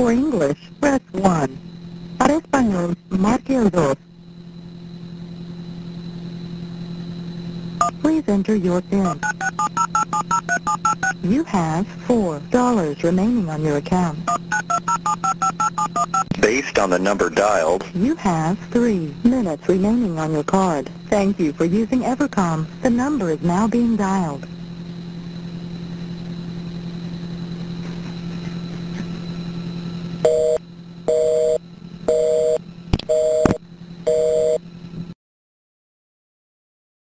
For English, press 1. Para español, marque el 2. Please enter your PIN. You have $4 remaining on your account. Based on the number dialed, You have 3 minutes remaining on your card. Thank you for using Evercom. The number is now being dialed.